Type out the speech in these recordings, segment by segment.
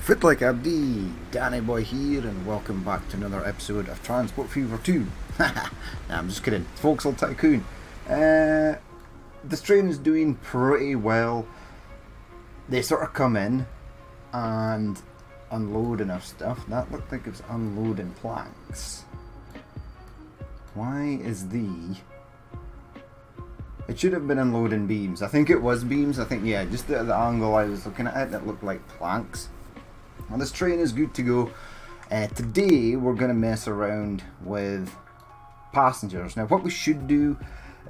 Fit like Abdi, Danny Boy here, and welcome back to another episode of Transport Fever 2. nah, I'm just kidding. Voxel Tycoon. Uh, this train is doing pretty well. They sort of come in and unload enough stuff. That looked like it was unloading planks. Why is the... It should have been unloading beams. I think it was beams. I think, yeah, just the, the angle I was looking at it, it looked like planks. Well, this train is good to go. Uh, today we're going to mess around with passengers. Now what we should do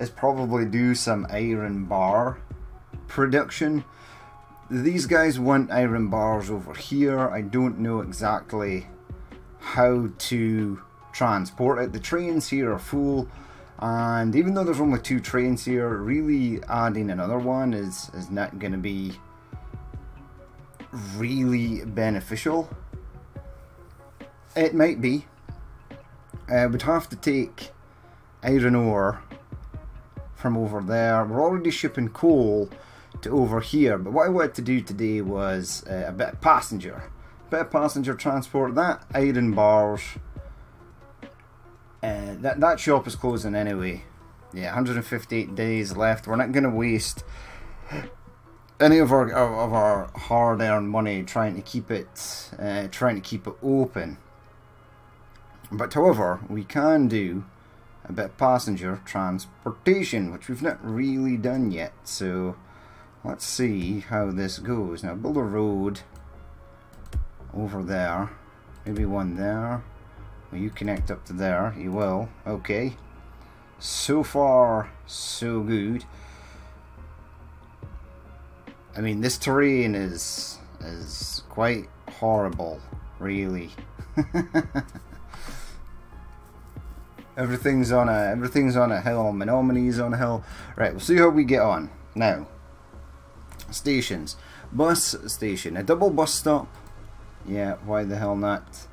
is probably do some iron bar production. These guys want iron bars over here. I don't know exactly how to transport it. The trains here are full and even though there's only two trains here, really adding another one is, is not going to be really beneficial. It might be. Uh, we'd have to take iron ore from over there. We're already shipping coal to over here, but what I wanted to do today was uh, a bit of passenger. A bit of passenger transport. That iron bars. Uh, that, that shop is closing anyway. Yeah, 158 days left. We're not going to waste any of our of our hard-earned money trying to keep it uh, trying to keep it open. But however, we can do a bit of passenger transportation, which we've not really done yet. So let's see how this goes. Now build a road over there, maybe one there. Will you connect up to there? You will. Okay. So far, so good. I mean, this terrain is is quite horrible, really. everything's on a everything's on a hill. Menominee's on a hill. Right, we'll see how we get on now. Stations, bus station, a double bus stop. Yeah, why the hell not?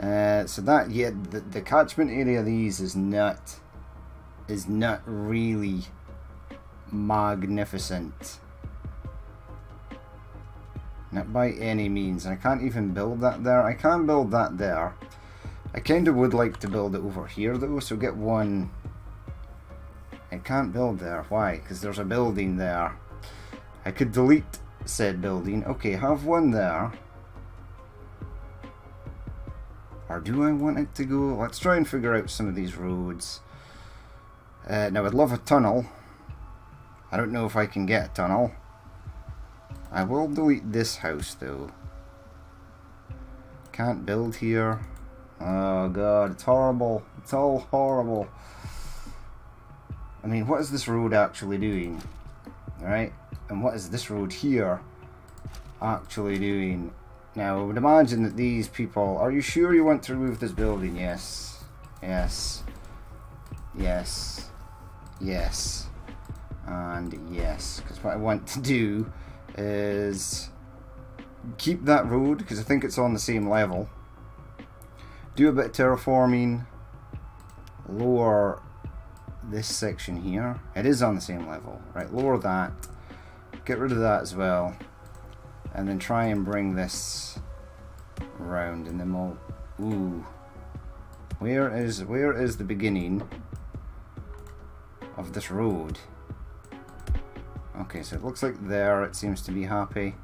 Uh, so that yeah, the, the catchment area of these is not is not really magnificent. Not by any means. I can't even build that there. I can't build that there. I kind of would like to build it over here though, so get one... I can't build there. Why? Because there's a building there. I could delete said building. Okay, have one there. Or do I want it to go? Let's try and figure out some of these roads. Uh, now I'd love a tunnel. I don't know if I can get a tunnel. I will delete this house though. Can't build here. Oh god, it's horrible. It's all horrible. I mean, what is this road actually doing? Alright? And what is this road here actually doing? Now, I would imagine that these people... Are you sure you want to remove this building? Yes. Yes. Yes. Yes. And yes. Because what I want to do is keep that road because I think it's on the same level. Do a bit of terraforming, lower this section here. It is on the same level, right? Lower that, get rid of that as well, and then try and bring this around, and then we'll. Ooh, where is where is the beginning of this road? Okay, so it looks like there it seems to be happy.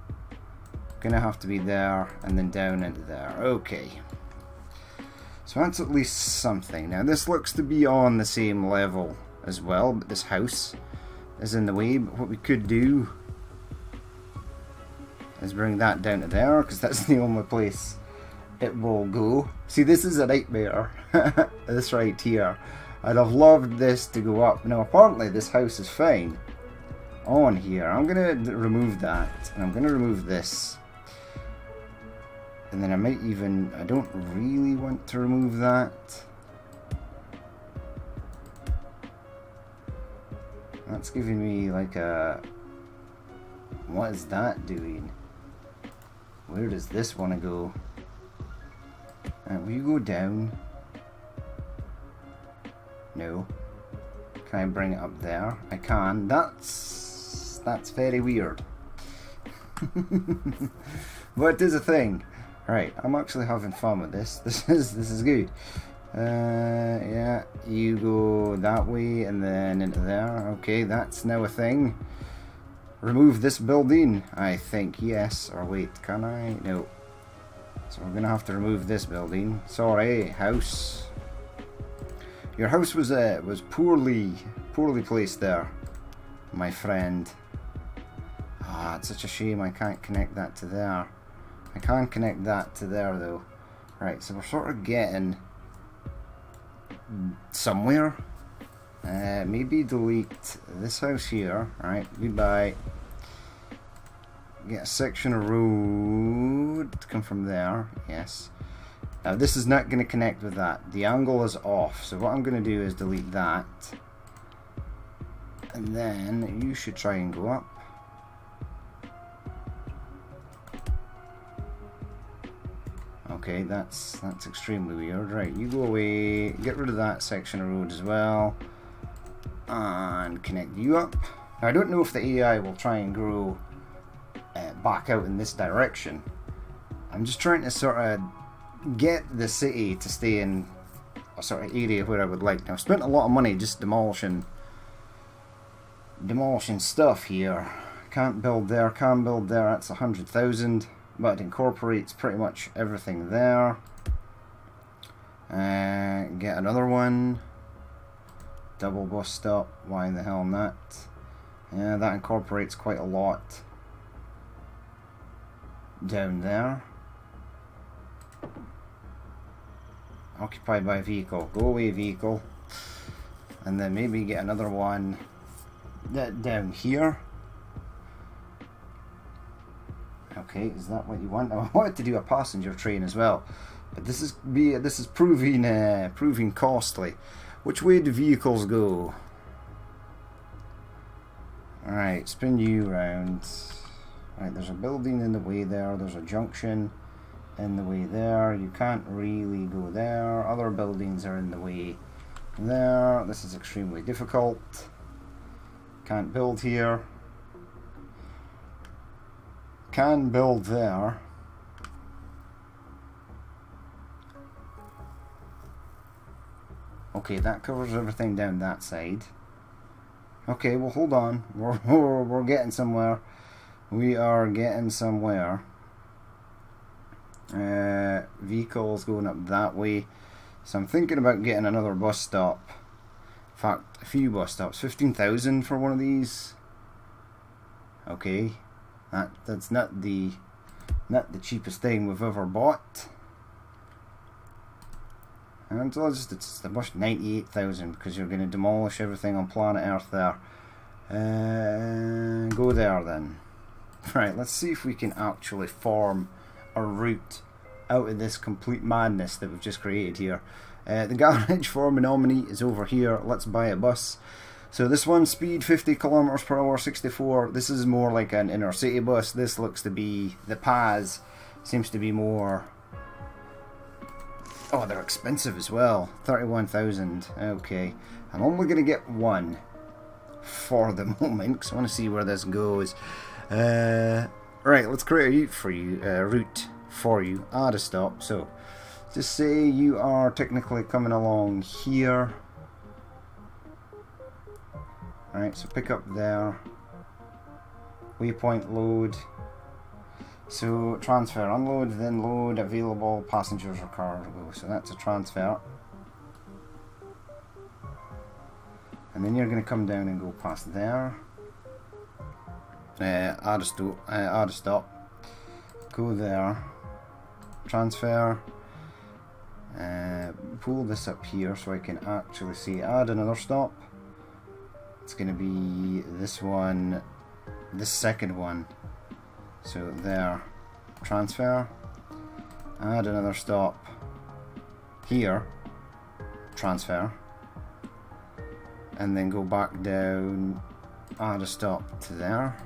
Gonna have to be there and then down into there. Okay. So that's at least something. Now this looks to be on the same level as well, but this house is in the way. But what we could do is bring that down to there, because that's the only place it will go. See, this is a nightmare. this right here. I'd have loved this to go up. Now apparently this house is fine on here. I'm going to remove that. And I'm going to remove this. And then I might even... I don't really want to remove that. That's giving me like a... What is that doing? Where does this want to go? Uh, will you go down? No. Can I bring it up there? I can. That's that's very weird. but it is a thing. Right, I'm actually having fun with this. This is this is good. Uh, yeah, you go that way and then into there. Okay, that's now a thing. Remove this building, I think. Yes, or wait, can I? No. So we're gonna have to remove this building. Sorry, house. Your house was uh, was poorly poorly placed there, my friend. Ah, it's such a shame I can't connect that to there. I can't connect that to there though. Right, so we're sort of getting somewhere. Uh, maybe delete this house here. Alright, goodbye. Get a section of road to come from there. Yes. Now this is not going to connect with that. The angle is off. So what I'm going to do is delete that. And then you should try and go up. Okay, that's that's extremely weird. Right, you go away, get rid of that section of road as well, and connect you up. Now, I don't know if the AI will try and grow uh, back out in this direction. I'm just trying to sort of get the city to stay in a sort of area where I would like. Now, I've spent a lot of money just demolishing demolishing stuff here. Can't build there, can't build there, that's a hundred thousand but incorporates pretty much everything there. Uh, get another one. Double bus stop. Why in the hell not? Yeah, that incorporates quite a lot down there. Occupied by vehicle. Go away, vehicle. And then maybe get another one that down here. Okay, is that what you want? I wanted to do a passenger train as well, but this is be this is proving uh, proving costly. Which way do vehicles go? Alright, spin you around. Right, there's a building in the way there, there's a junction in the way there. You can't really go there. Other buildings are in the way there. This is extremely difficult. Can't build here can build there. Okay, that covers everything down that side. Okay, well hold on. We're, we're, we're getting somewhere. We are getting somewhere. Uh, vehicles going up that way. So I'm thinking about getting another bus stop. In fact, a few bus stops. 15,000 for one of these. Okay. That that's not the not the cheapest thing we've ever bought. And it's just it's about ninety eight thousand because you're going to demolish everything on planet Earth there. Uh, go there then. Right, let's see if we can actually form a route out of this complete madness that we've just created here. Uh, the garage for Menominee is over here. Let's buy a bus. So this one, speed 50 kilometers per hour, 64. This is more like an inner city bus. This looks to be, the Paz seems to be more... Oh, they're expensive as well. 31,000. Okay. I'm only going to get one for the moment because I want to see where this goes. Uh, right, let's create a route for you. Uh, route for you. Add a stop. So, just say you are technically coming along here. Alright, so pick up there. Waypoint load. So transfer, unload, then load available passengers or cargo. So that's a transfer. And then you're going to come down and go past there. Uh, add, a stop, uh, stop. Go there. Transfer. Uh, pull this up here so I can actually see add another stop. It's to be this one, this second one. So there, transfer, add another stop here, transfer, and then go back down, add a stop to there,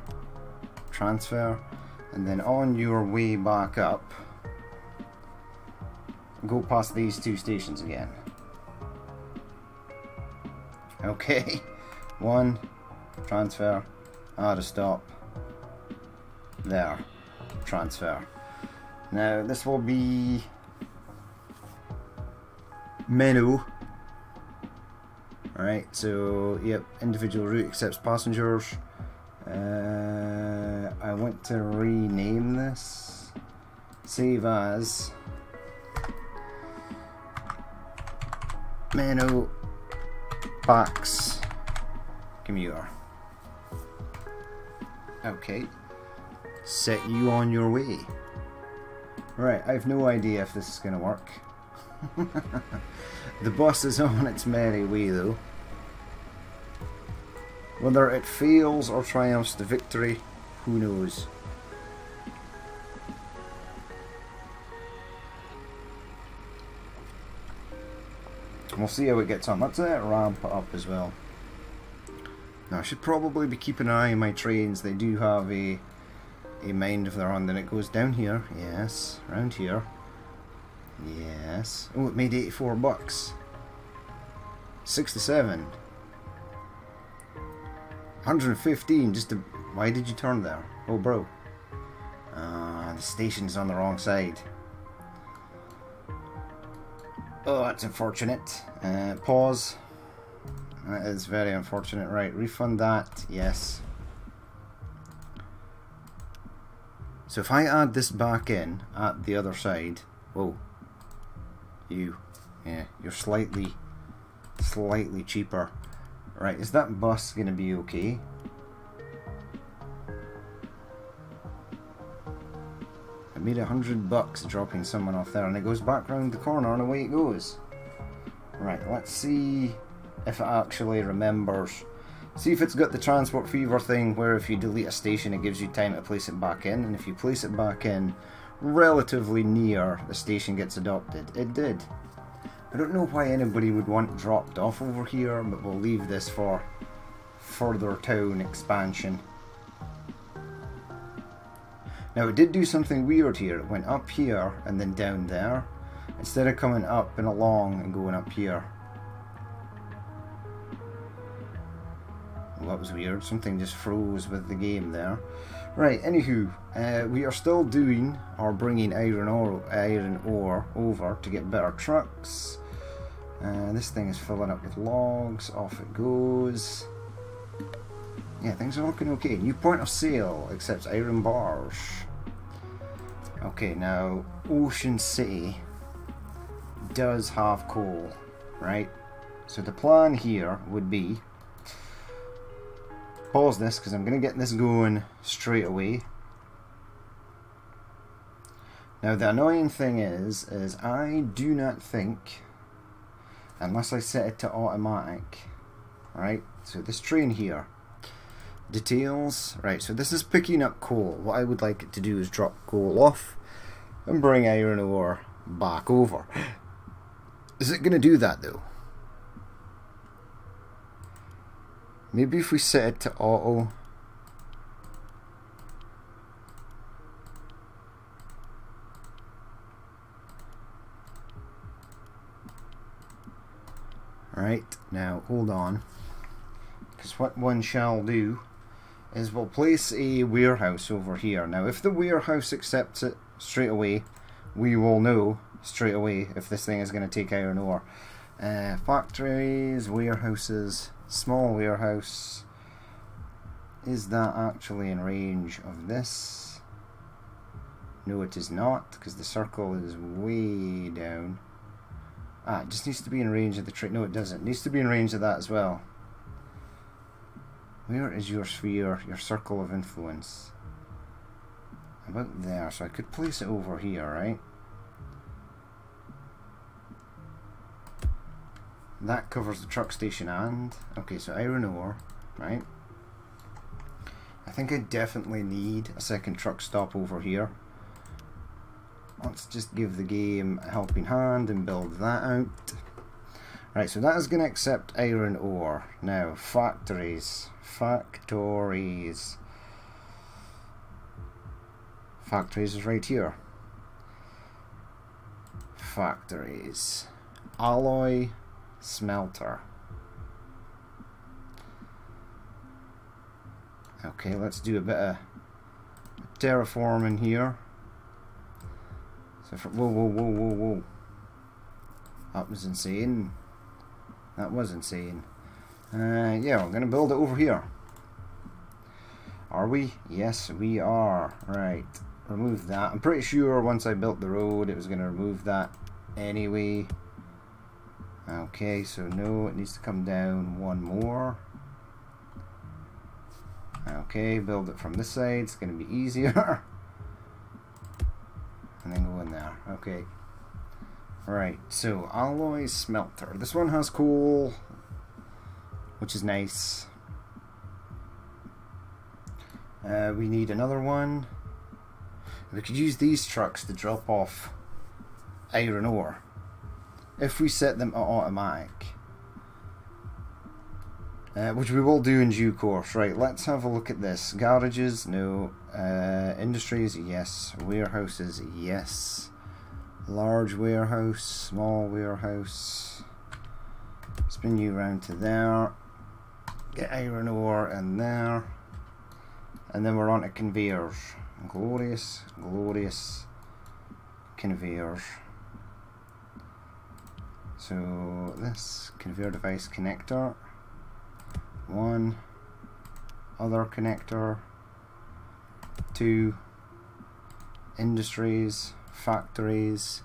transfer, and then on your way back up, go past these two stations again. Okay. One, transfer, add a stop, there, transfer. Now, this will be menu. Alright, so, yep, individual route accepts passengers. Uh, I want to rename this. Save as menu box commuter. Okay. Set you on your way. Right, I have no idea if this is going to work. the bus is on its merry way though. Whether it fails or triumphs to victory, who knows. We'll see how it gets on. Let's let it ramp up as well. Now I should probably be keeping an eye on my trains. They do have a a mind of their own. Then it goes down here. Yes, around here. Yes. Oh, it made 84 bucks. 67. 115 just. Why did you turn there? Oh, bro. Uh, the station's on the wrong side. Oh, that's unfortunate. Uh, pause. That is very unfortunate. Right, refund that. Yes. So if I add this back in at the other side... Whoa. You. Yeah, you're slightly, slightly cheaper. Right, is that bus going to be okay? I made a hundred bucks dropping someone off there and it goes back round the corner and away it goes. Right, let's see if it actually remembers. See if it's got the transport fever thing where if you delete a station it gives you time to place it back in and if you place it back in relatively near the station gets adopted. It did. I don't know why anybody would want dropped off over here, but we'll leave this for further town expansion. Now it did do something weird here. It went up here and then down there, instead of coming up and along and going up here. That was weird. Something just froze with the game there. Right, anywho, uh, we are still doing or bringing iron ore, iron ore over to get better trucks. Uh, this thing is filling up with logs. Off it goes. Yeah, things are looking okay. New point of sale accepts iron bars. Okay, now Ocean City does have coal, right? So the plan here would be pause this because I'm going to get this going straight away. Now the annoying thing is, is I do not think, unless I set it to automatic, right, so this train here, details, right, so this is picking up coal. What I would like it to do is drop coal off and bring iron ore back over. Is it going to do that though? Maybe if we set it to auto. Right, now hold on. Because what one shall do is we'll place a warehouse over here. Now if the warehouse accepts it straight away, we will know straight away if this thing is going to take iron ore. Uh, factories, warehouses, small warehouse. Is that actually in range of this? No, it is not, because the circle is way down. Ah, it just needs to be in range of the tree. No, it doesn't. It needs to be in range of that as well. Where is your sphere, your circle of influence? About there, so I could place it over here, right? That covers the truck station and... Okay, so iron ore, right? I think I definitely need a second truck stop over here. Let's just give the game a helping hand and build that out. Right, so that is going to accept iron ore. Now, factories. Factories. Factories is right here. Factories. Alloy smelter. Okay, let's do a bit of terraforming here. So for, whoa, whoa, whoa, whoa, whoa. That was insane. That was insane. Uh, yeah, we're going to build it over here. Are we? Yes, we are. Right. Remove that. I'm pretty sure once I built the road, it was going to remove that anyway. Okay, so no, it needs to come down one more. Okay, build it from this side. It's going to be easier. and then go in there. Okay. Right, so alloy smelter. This one has coal, which is nice. Uh, we need another one. We could use these trucks to drop off iron ore if we set them to automatic. Uh, which we will do in due course. Right, let's have a look at this. Garages, no. Uh, industries, yes. Warehouses, yes. Large warehouse, small warehouse. Spin you around to there. Get iron ore in there. And then we're on to conveyors. Glorious, glorious conveyors. So this conveyor device connector. One. Other connector. Two. Industries. Factories.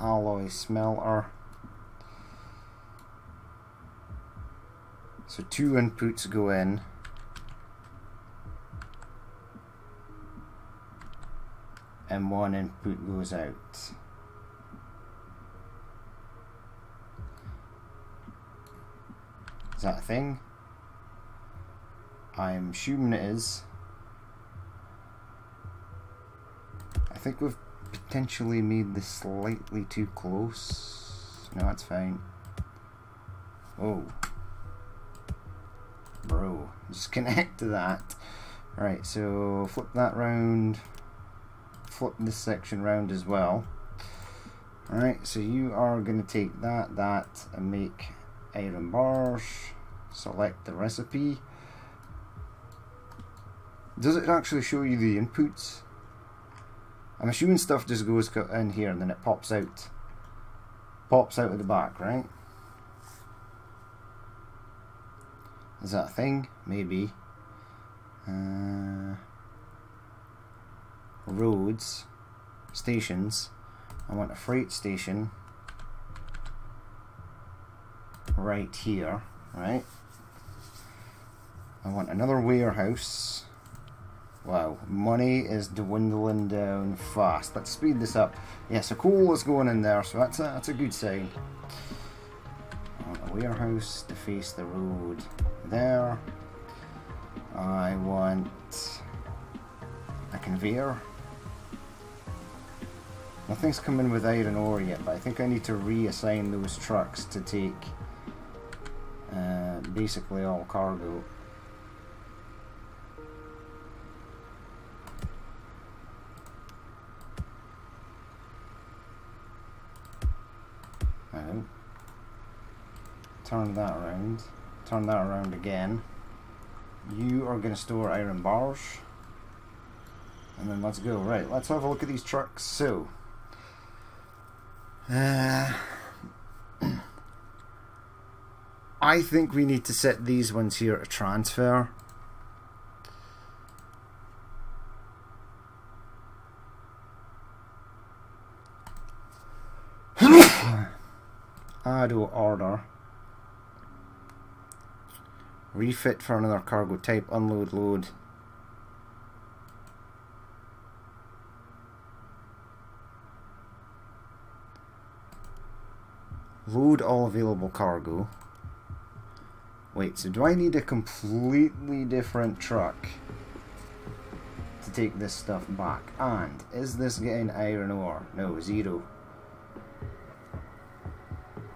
Alloy smelter. So two inputs go in. And one input goes out is that a thing I'm assuming it is. I think we've potentially made this slightly too close. No, that's fine. Oh. Bro, just connect to that. Right, so flip that round. Flip this section round as well. Alright, so you are going to take that, that, and make iron bars. Select the recipe. Does it actually show you the inputs? I'm assuming stuff just goes in here and then it pops out. Pops out of the back, right? Is that a thing? Maybe. Uh, roads. Stations. I want a freight station right here, right? I want another warehouse Wow, money is dwindling down fast. Let's speed this up. Yeah, so coal is going in there, so that's a, that's a good sign. I want a warehouse to face the road there. I want a conveyor. Nothing's coming with iron ore yet, but I think I need to reassign those trucks to take basically all cargo. turn that around, turn that around again. You are going to store iron bars. And then let's go. Right, let's have a look at these trucks. So, uh, I think we need to set these ones here to transfer. Add order. Refit for another cargo type, unload, load. Load all available cargo. Wait, so do I need a completely different truck to take this stuff back? And, is this getting iron ore? No, zero.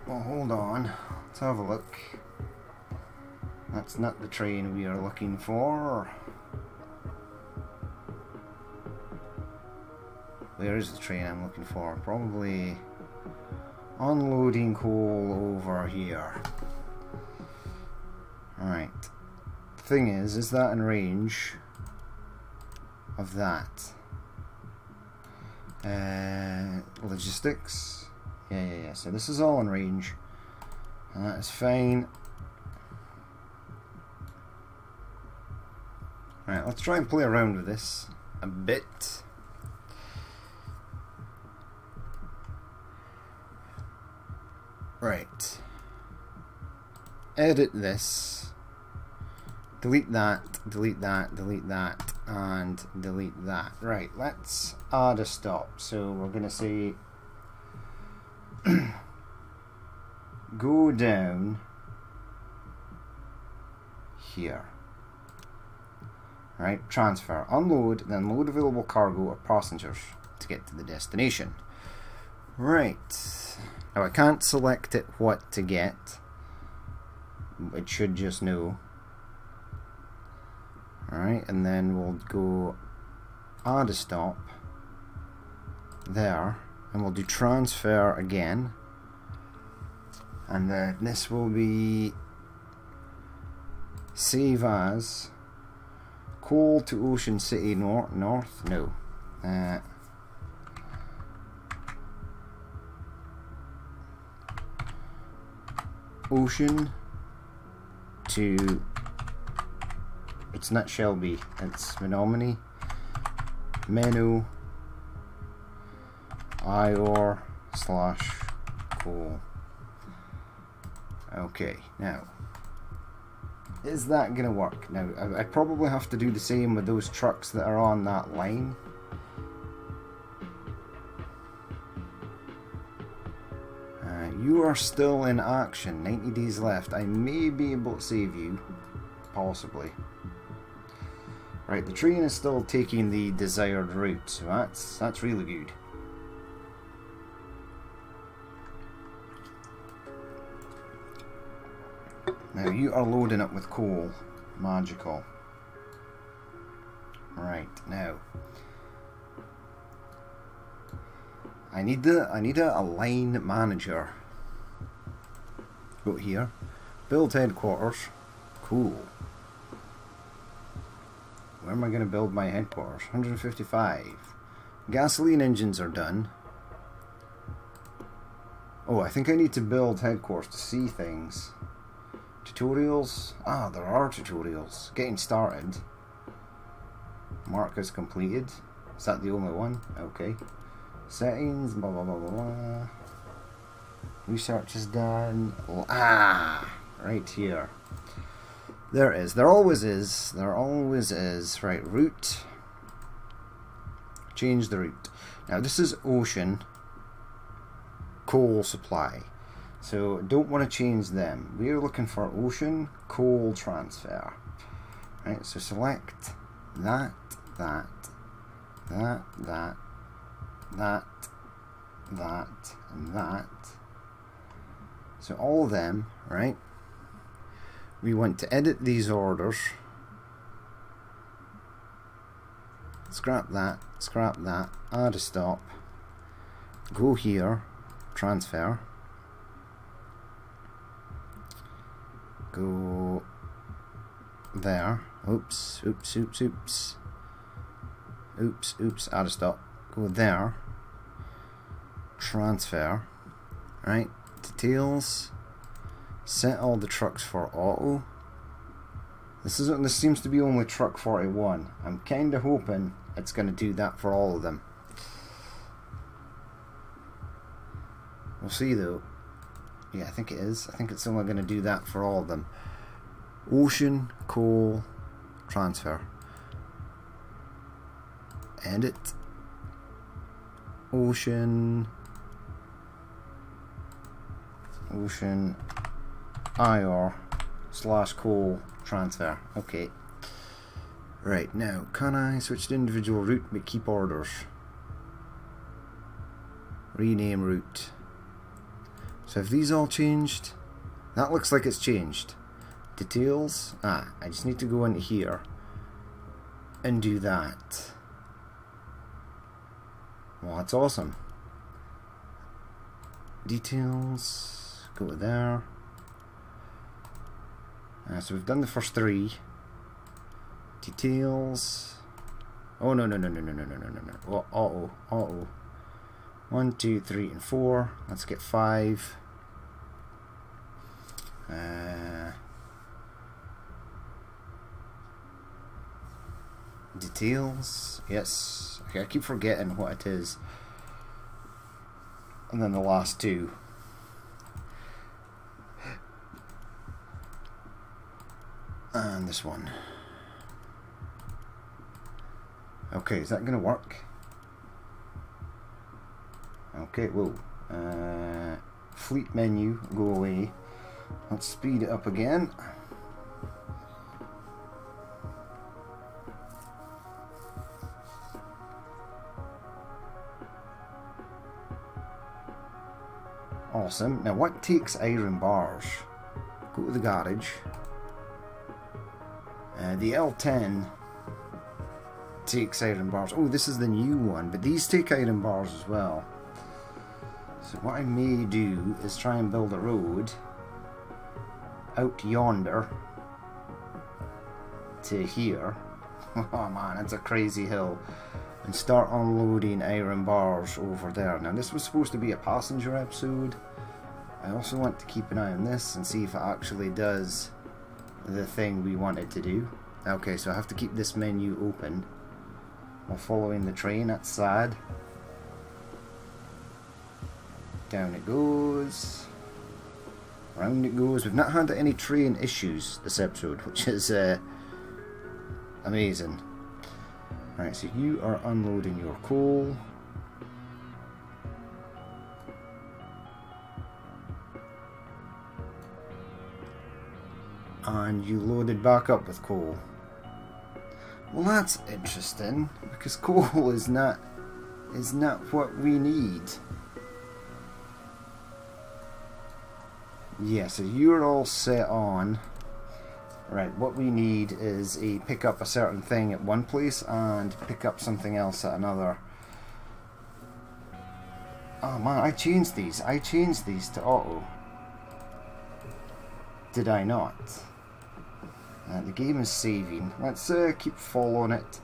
Well, hold on. Let's have a look. That's not the train we are looking for. Where is the train I'm looking for? Probably unloading coal over here. Right. Thing is, is that in range of that? Uh, Logistics. Yeah, yeah, yeah. So this is all in range. And that is fine. Right, let's try and play around with this a bit. Right. Edit this. Delete that, delete that, delete that, and delete that. Right, let's add a stop. So we're going to say go down here. Right, transfer, unload, then load available cargo or passengers to get to the destination. Right, now I can't select it what to get. It should just know. Alright, and then we'll go add a stop there, and we'll do transfer again. And then this will be save as coal to Ocean City North, North? No. Uh, ocean to it's not Shelby, it's Menominee. Menu IOR slash coal. Okay, now is that to work? Now, I, I probably have to do the same with those trucks that are on that line. Uh, you are still in action. 90 days left. I may be able to save you. Possibly. Right, the train is still taking the desired route, so that's, that's really good. Now you are loading up with coal. Magical. Right, now. I need the I need a, a line manager. Go here. Build headquarters. Cool. Where am I going to build my headquarters? 155. Gasoline engines are done. Oh, I think I need to build headquarters to see things. Tutorials? Ah, there are tutorials. Getting started. Markers completed. Is that the only one? Okay. Settings, blah blah blah blah blah. Research is done. Ah, right here. There is. There always is. There always is. Right, route. Change the route. Now this is ocean coal supply. So don't want to change them. We're looking for ocean coal transfer. Right, so select that, that, that, that, that, that, and that. So all of them, right? We want to edit these orders. Scrap that, scrap that, add a stop. Go here, transfer go there. Oops, oops, oops, oops. Oops, oops, out of stop. Go there. Transfer. Right, details. Set all the trucks for auto. This is this seems to be only truck 41. I'm kind of hoping it's going to do that for all of them. We'll see though. Yeah, I think it is. I think it's only going to do that for all of them. Ocean, coal, transfer. Edit. Ocean. Ocean. IR slash coal transfer. Okay. Right, now, can I switch to individual route but keep orders? Rename route. So have these all changed? That looks like it's changed. Details. Ah, I just need to go into here and do that. Well, that's awesome. Details. Go there. Uh, so we've done the first three. Details. Oh no no no no no no no no no no. Oh, auto auto One, two, three, and four. Let's get five. Uh, details. Yes. Okay, I keep forgetting what it is. And then the last two. And this one. Okay, is that going to work? Okay, whoa. Uh, fleet menu, go away. Let's speed it up again. Awesome. Now what takes iron bars? Go to the garage. Uh, the L10 takes iron bars. Oh, this is the new one, but these take iron bars as well. So what I may do is try and build a road out yonder to here. Oh man, it's a crazy hill. And start unloading iron bars over there. Now this was supposed to be a passenger episode. I also want to keep an eye on this and see if it actually does the thing we wanted to do. Okay, so I have to keep this menu open while following the train. That's sad. Down it goes. Round it goes. We've not had any train issues this episode, which is uh, amazing. Right, so you are unloading your coal. And you loaded back up with coal. Well, that's interesting because coal is not is not what we need. Yeah, so you're all set on. Right, what we need is a pick up a certain thing at one place and pick up something else at another. Oh man, I changed these. I changed these to auto. Did I not? Uh, the game is saving. Let's uh, keep following it.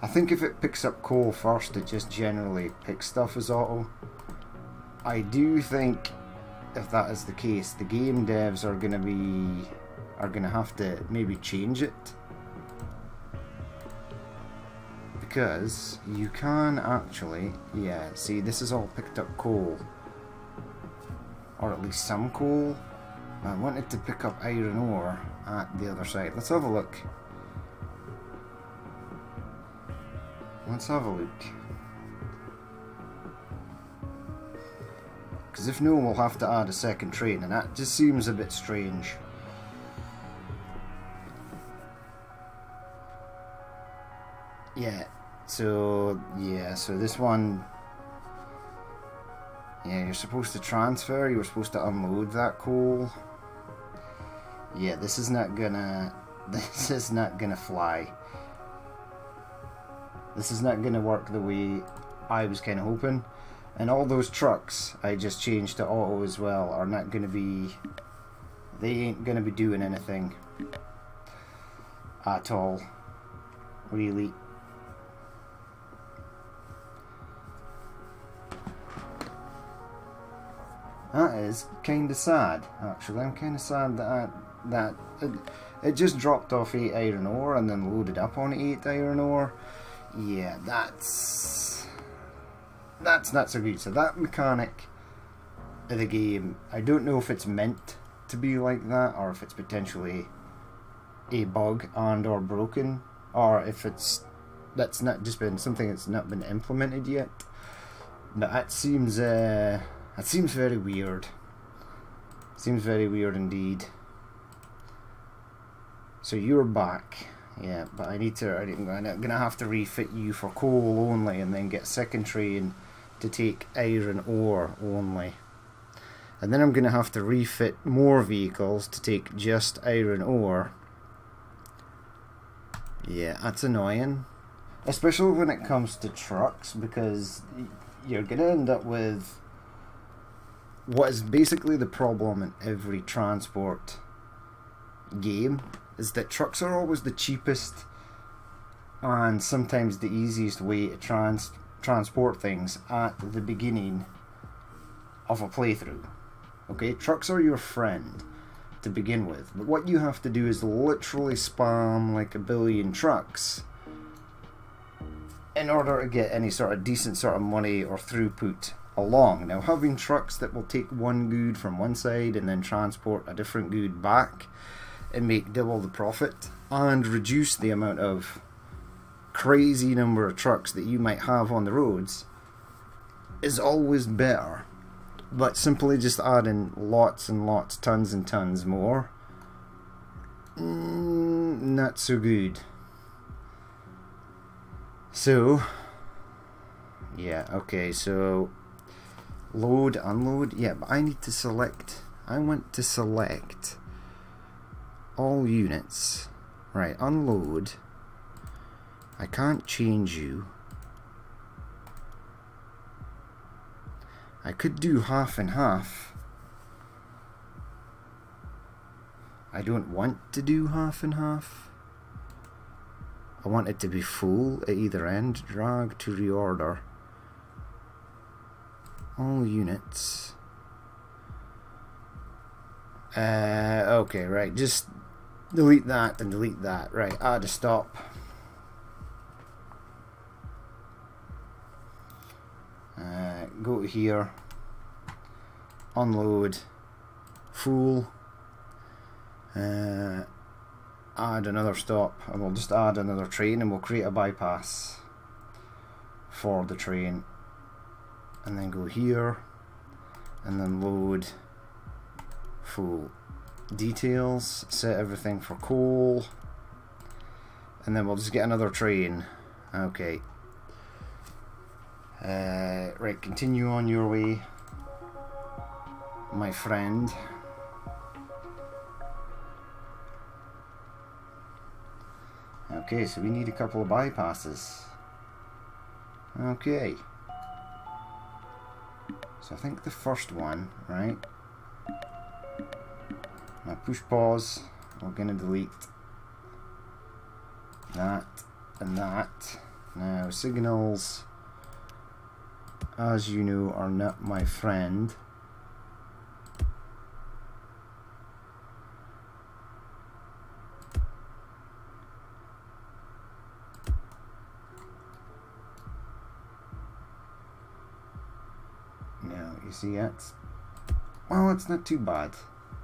I think if it picks up coal first, it just generally picks stuff as auto. I do think if that is the case, the game devs are going to be are going to have to maybe change it because you can actually yeah see this is all picked up coal or at least some coal I wanted to pick up iron ore at the other side. Let's have a look. Let's have a look. Because if no we'll have to add a second train and that just seems a bit strange. Yeah, so, yeah, so this one, yeah, you're supposed to transfer, you were supposed to unload that coal. Yeah, this is not gonna, this is not gonna fly. This is not gonna work the way I was kind of hoping. And all those trucks I just changed to auto as well are not gonna be, they ain't gonna be doing anything at all, really. That is kind of sad, actually. I'm kind of sad that I, that it, it just dropped off 8 iron ore and then loaded up on 8 iron ore. Yeah, that's... That's not so good. So that mechanic of the game, I don't know if it's meant to be like that or if it's potentially a bug and or broken or if it's that's not just been something that's not been implemented yet. But that seems uh, that seems very weird. Seems very weird indeed. So you're back. Yeah, but I need to, I'm gonna have to refit you for coal only and then get second train to take iron ore only. And then I'm gonna have to refit more vehicles to take just iron ore. Yeah, that's annoying. Especially when it comes to trucks because you're gonna end up with what is basically the problem in every transport game is that trucks are always the cheapest and sometimes the easiest way to trans transport things at the beginning of a playthrough. Okay, trucks are your friend to begin with, but what you have to do is literally spam like a billion trucks in order to get any sort of decent sort of money or throughput along. Now, having trucks that will take one good from one side and then transport a different good back and make double the profit and reduce the amount of crazy number of trucks that you might have on the roads is always better. But simply just adding lots and lots, tons and tons more, mm, not so good. So, yeah, okay, so load, unload, yeah, but I need to select, I want to select all units. Right, unload. I can't change you. I could do half and half. I don't want to do half and half. I want it to be full at either end. Drag to reorder. All units. Uh, okay, right. Just delete that and delete that. Right, add a stop. Uh, go to here. Unload. Full. Uh, add another stop and we'll just add another train and we'll create a bypass for the train and then go here and then load full details set everything for coal and then we'll just get another train okay uh, right continue on your way my friend Okay, so we need a couple of bypasses. Okay. So I think the first one, right? Push pause, we're going to delete that and that. Now signals, as you know, are not my friend. Now you see, it's well, it's not too bad.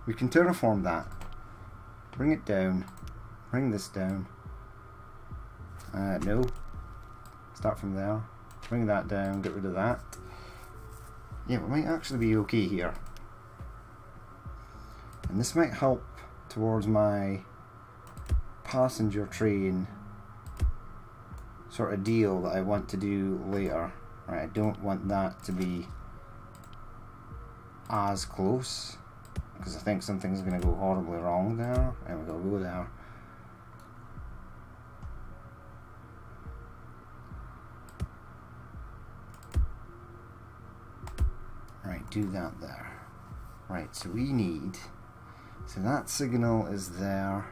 We can terraform that. Bring it down. Bring this down. Uh, no. Start from there. Bring that down. Get rid of that. Yeah, we might actually be okay here. And this might help towards my passenger train sort of deal that I want to do later. Right, I don't want that to be as close because I think something's going to go horribly wrong there. There we go, go there. Right, do that there. Right, so we need, so that signal is there.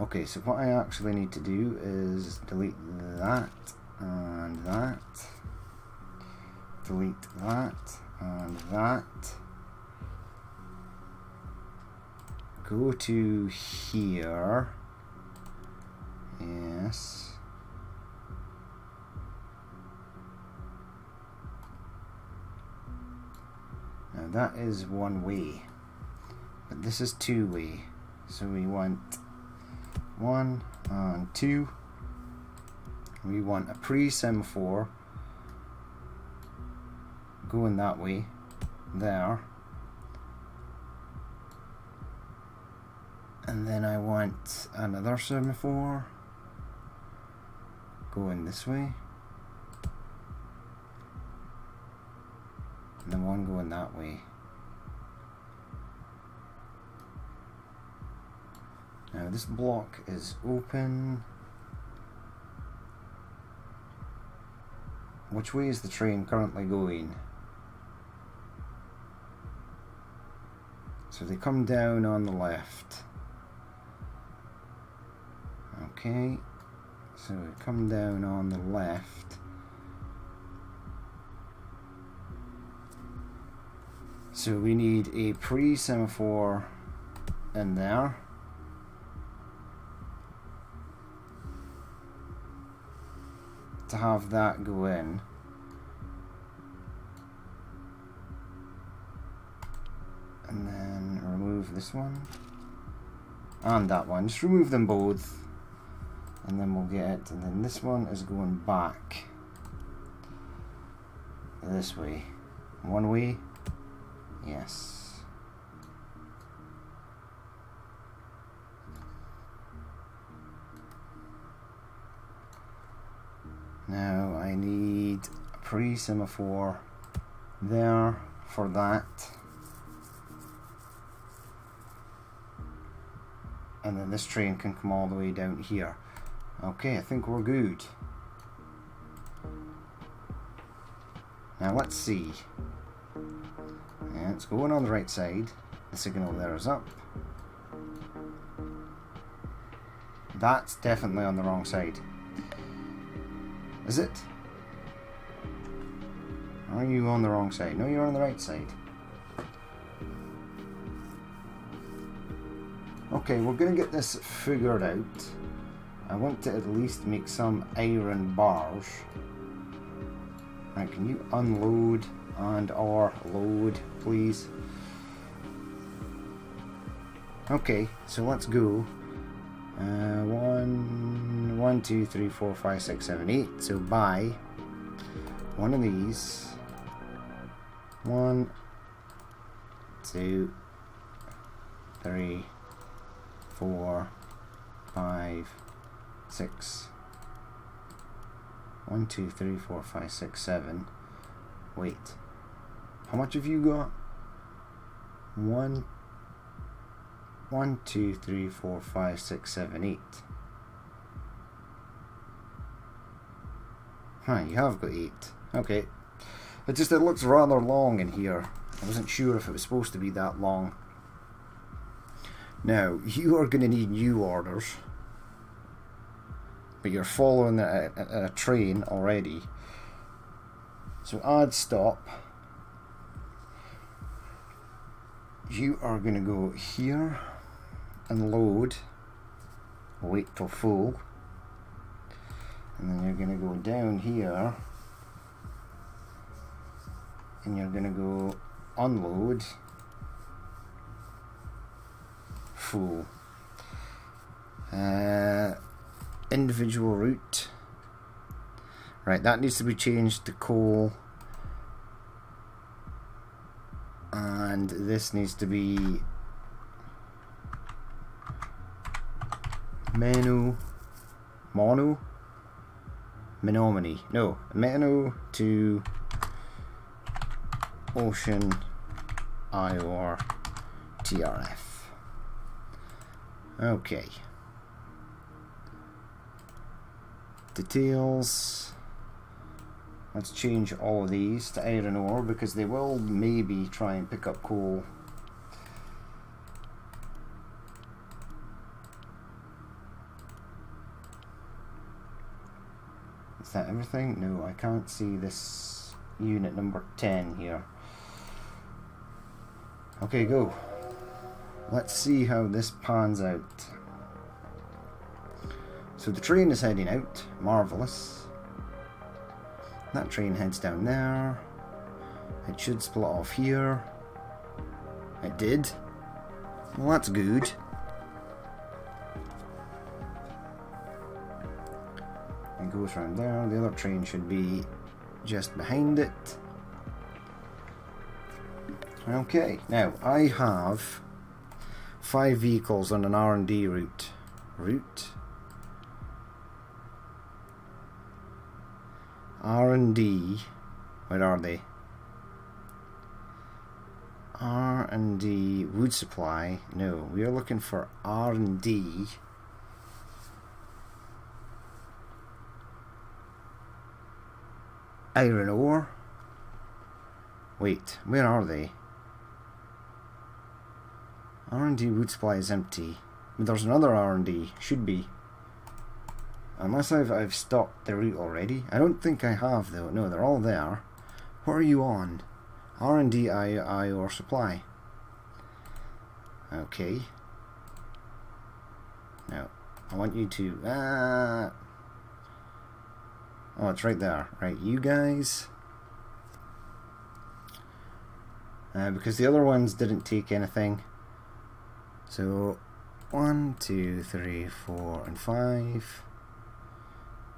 Okay, so what I actually need to do is delete that and that delete that and that. Go to here. Yes. Now that is one way but this is two way. So we want one and two. We want a pre-semaphore going that way there. And then I want another semaphore going this way. And then one going that way. Now this block is open. Which way is the train currently going? So they come down on the left. Okay. So we come down on the left. So we need a pre-semaphore in there. To have that go in. This one. And that one. Just remove them both. And then we'll get it. And then this one is going back. This way. One way. Yes. Now I need a pre-semaphore there for that. And then this train can come all the way down here. Okay, I think we're good. Now let's see. Yeah, it's going on the right side. The signal there is up. That's definitely on the wrong side. Is it? Are you on the wrong side? No, you're on the right side. Okay, we're going to get this figured out. I want to at least make some iron bars. Right, can you unload and or load, please? Okay, so let's go. Uh, one, one, two, three, four, five, six, seven, eight. So buy one of these. One, two, three, four, five, six. One, two, three, four, five, six, seven. Wait. How much have you got? One, one, two, three, four, five, six, seven, eight. Huh, you have got eight. Okay. It just, it looks rather long in here. I wasn't sure if it was supposed to be that long. Now, you are going to need new orders. But you're following a, a, a train already. So add stop. You are going to go here and load. Wait till full. And then you're going to go down here. And you're going to go unload. Full. Uh, individual route. Right, that needs to be changed to coal. And this needs to be menu mono menominee no menu to ocean IOR TRF okay details let's change all of these to iron ore because they will maybe try and pick up coal Is that everything? No, I can't see this unit number 10 here. Okay, go. Let's see how this pans out. So the train is heading out. Marvellous. That train heads down there. It should split off here. It did. Well, that's good. It goes around there. The other train should be just behind it. Okay, now I have five vehicles on an R&D route. Route. R&D. Where are they? R&D wood supply. No, we are looking for R&D iron ore. Wait, where are they? R&D wood supply is empty. But there's another R&D, should be. Unless I've, I've stopped the route already. I don't think I have though. No, they're all there. What are you on? R&D I, I or supply. Okay. Now, I want you to... Ah, oh, it's right there. Right, you guys... Uh, because the other ones didn't take anything. So, one, two, three, four, and five.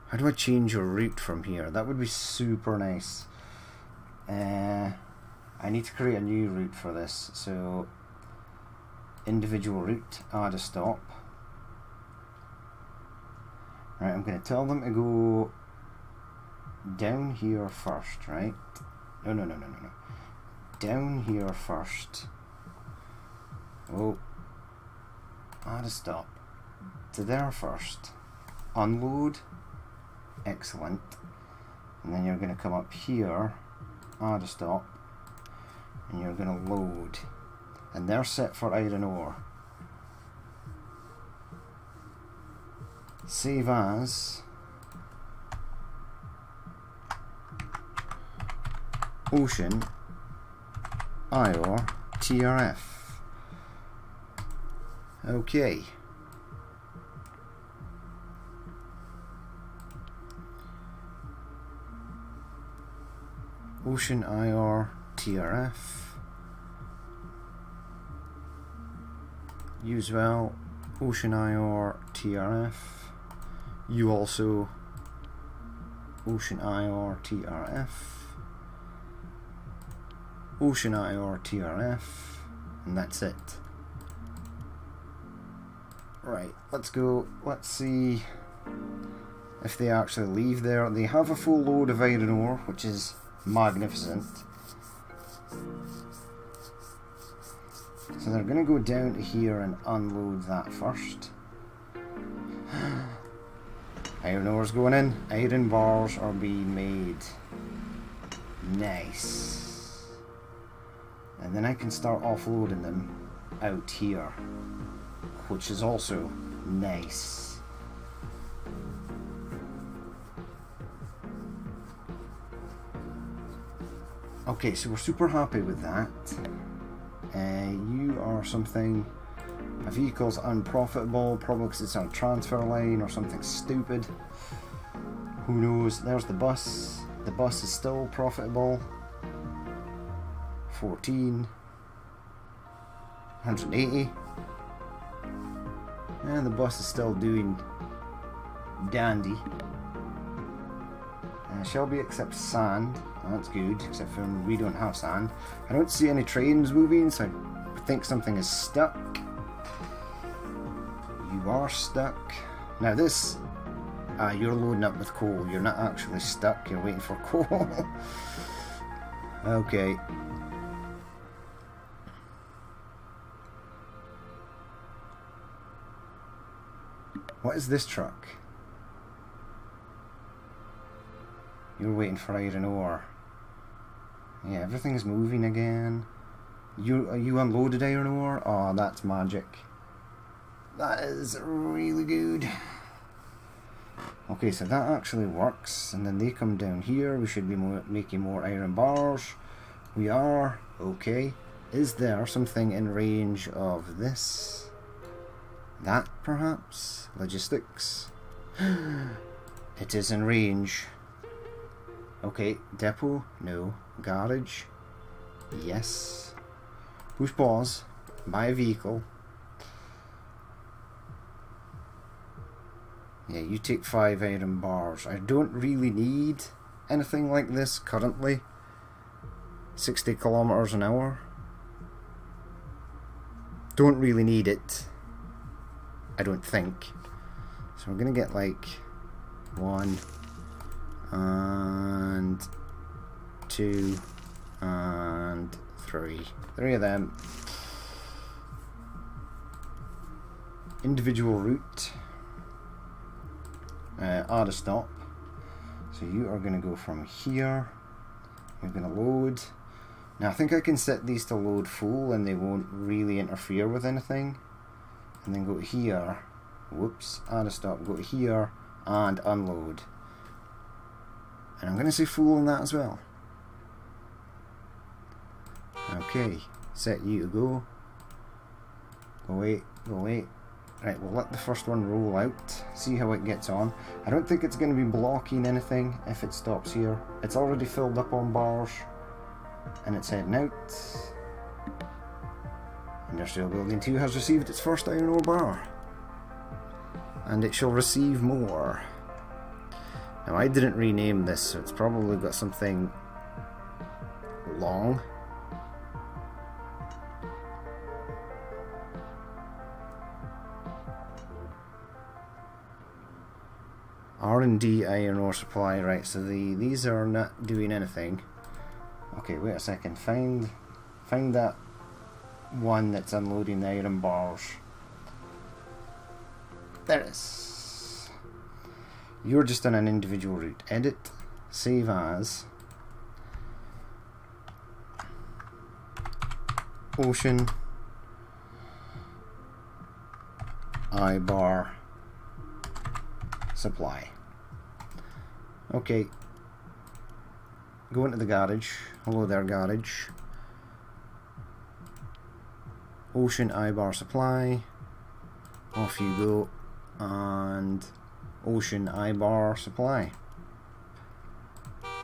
How do I change your route from here? That would be super nice. Uh, I need to create a new route for this. So, individual route, add a stop. Right, I'm going to tell them to go down here first, right? No, no, no, no, no, no. Down here first. Oh, add a stop to there first. Unload. Excellent. And then you're going to come up here add a stop. And you're going to load. And they're set for iron ore. Save as. Ocean. IOR TRF okay Ocean IR TRF. Use well Ocean IR TRF. You also Ocean IR TRF. Ocean IR TRF. And that's it. Right, let's go. Let's see if they actually leave there. They have a full load of iron ore, which is magnificent. So they're going to go down to here and unload that first. Iron ore's going in. Iron bars are being made. Nice. And then I can start offloading them out here. Which is also nice. Okay, so we're super happy with that. Uh, you are something. A vehicle's unprofitable, probably because it's on a transfer line or something stupid. Who knows? There's the bus. The bus is still profitable. 14. 180. And the bus is still doing dandy. Uh, Shelby accepts sand. That's good, except for we don't have sand. I don't see any trains moving, so I think something is stuck. You are stuck. Now this, uh, you're loading up with coal. You're not actually stuck, you're waiting for coal. okay. What is this truck? You're waiting for iron ore. Yeah, everything's moving again. You you unloaded iron ore? Oh, that's magic. That is really good. Okay, so that actually works. And then they come down here. We should be more, making more iron bars. We are. Okay. Is there something in range of this? That, perhaps? Logistics? it is in range. Okay, depot? No. Garage? Yes. Push pause. Buy a vehicle. Yeah, you take five iron bars. I don't really need anything like this currently. 60 kilometers an hour. Don't really need it. I don't think. So we're gonna get like one and two and three. Three of them. Individual route. Uh, add a stop. So you are going to go from here. You're going to load. Now I think I can set these to load full and they won't really interfere with anything. And then go here. Whoops. Add a stop. Go here and unload. And I'm going to say full on that as well. Okay, set you to go. Go wait, go wait. Right, we'll let the first one roll out, see how it gets on. I don't think it's going to be blocking anything if it stops here. It's already filled up on bars, and it's heading out. Industrial Building 2 has received its first iron ore bar. And it shall receive more. Now I didn't rename this, so it's probably got something long R&D iron ore supply, right, so the these are not doing anything. Okay, wait a second, find find that one that's unloading the iron bars. There it is. You're just on an individual route. Edit, save as, ocean, I bar, supply. Okay. Go into the garage. Hello there, garage. Ocean I-bar supply. Off you go. And Ocean I-bar supply.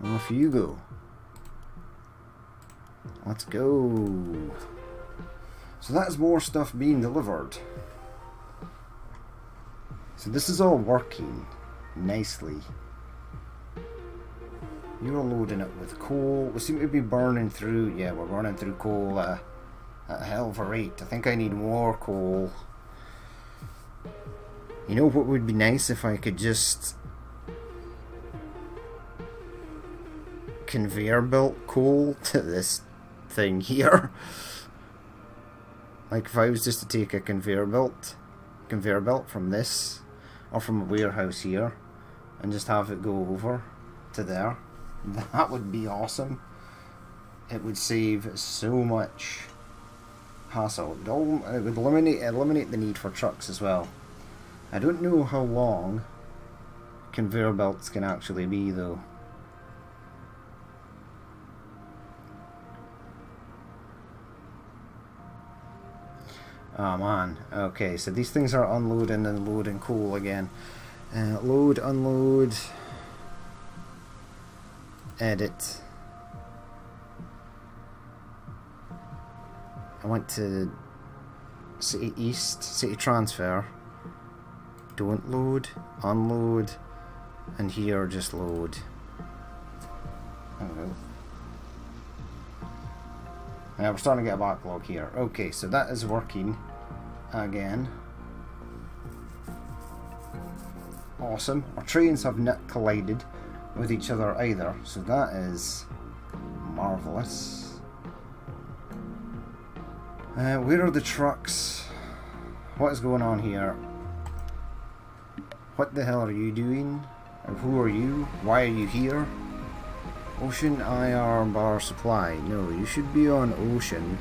Off you go. Let's go. So that's more stuff being delivered. So this is all working nicely. You're loading it with coal. We seem to be burning through. Yeah, we're burning through coal uh, a hell of a rate. I think I need more coal. You know what would be nice if I could just conveyor belt coal to this thing here. like if I was just to take a conveyor belt, conveyor belt from this, or from a warehouse here, and just have it go over to there. That would be awesome. It would save so much hassle. It would eliminate eliminate the need for trucks as well. I don't know how long conveyor belts can actually be though. Oh man, okay, so these things are unloading and loading coal again. Uh, load, unload, edit. I went to City East, City Transfer. Don't load, unload, and here just load. Now we're starting to get a backlog here. Okay, so that is working again. Awesome. Our trains have not collided with each other either, so that is marvellous. Uh, where are the trucks? What is going on here? What the hell are you doing? who are you? Why are you here? Ocean IR bar supply. No, you should be on ocean.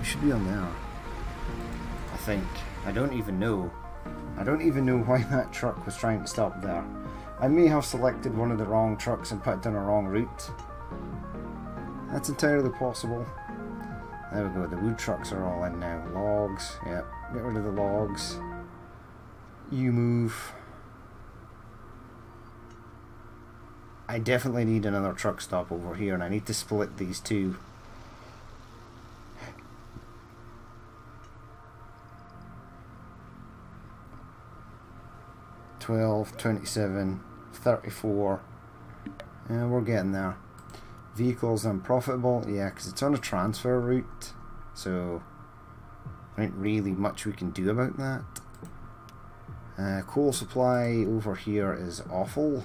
You should be on there. I think. I don't even know. I don't even know why that truck was trying to stop there. I may have selected one of the wrong trucks and put it on a wrong route. That's entirely possible. There we go, the wood trucks are all in now. Logs, yep, get rid of the logs. You move. I definitely need another truck stop over here and I need to split these two. Twelve, twenty-seven, 34 and we're getting there vehicles unprofitable. Yeah because it's on a transfer route so there ain't really much we can do about that. Uh, coal supply over here is awful.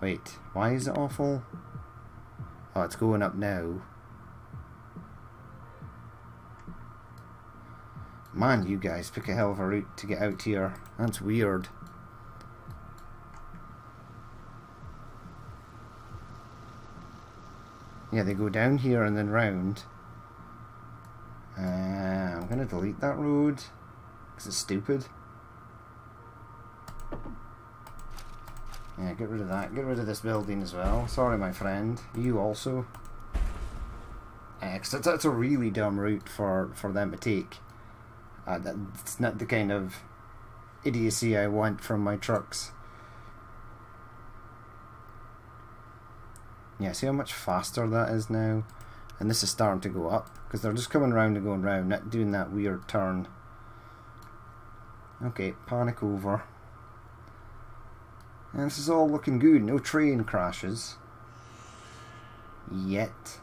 Wait why is it awful? Oh it's going up now. Man, you guys pick a hell of a route to get out here. That's weird. Yeah, they go down here and then round. Uh, I'm going to delete that road because it's stupid. Yeah, get rid of that. Get rid of this building as well. Sorry, my friend. You also. Uh, that's, that's a really dumb route for, for them to take. Uh, that's not the kind of idiocy I want from my trucks. Yeah, see how much faster that is now? And this is starting to go up, because they're just coming around and going round, not doing that weird turn. Okay, panic over. And this is all looking good, no train crashes. Yet.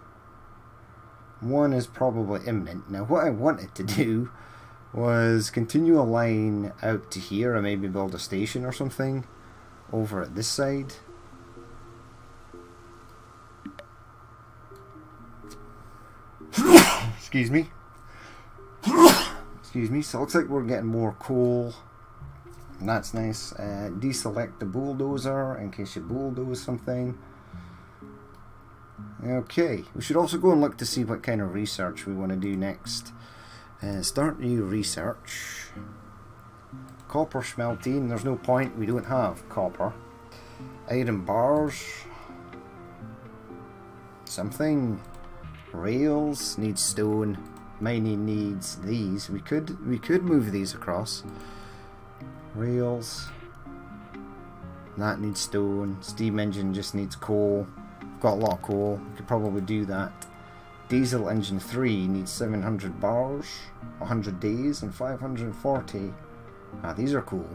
One is probably imminent. Now what I wanted to do was continue a line out to here and maybe build a station or something over at this side. Excuse me. Excuse me. So it looks like we're getting more coal. That's nice. Uh, deselect the bulldozer in case you bulldoze something. Okay, we should also go and look to see what kind of research we want to do next. Uh, start new research. Copper smelting, there's no point, we don't have copper. Iron bars. Something. Rails, needs stone. Mining needs these. We could we could move these across. Rails. That needs stone. Steam engine just needs coal. Got a lot of coal. Could probably do that. Diesel engine 3 needs 700 bars, 100 days, and 540. Ah, these are cool.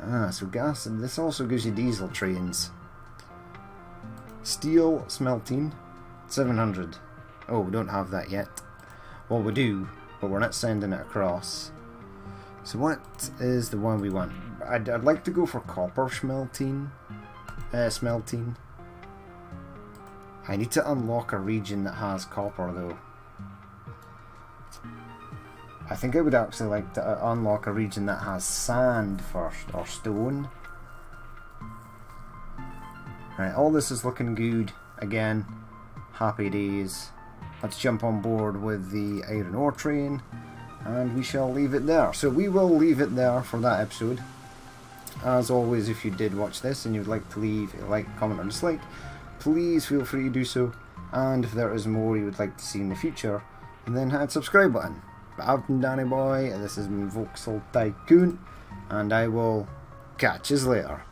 Ah, so gas, and this also gives you diesel trains. Steel smelting, 700. Oh, we don't have that yet. Well, we do, but we're not sending it across. So what is the one we want? I'd, I'd like to go for copper smelting. Uh, smelting. I need to unlock a region that has copper though. I think I would actually like to uh, unlock a region that has sand first, or stone. Right, all this is looking good. Again, happy days. Let's jump on board with the iron ore train, and we shall leave it there. So we will leave it there for that episode. As always, if you did watch this and you'd like to leave a like, comment, or dislike, please feel free to do so. And if there is more you would like to see in the future, then hit the subscribe button. But I've been Danny Boy, this has been Voxel Tycoon, and I will catch you later.